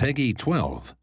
Peggy 12.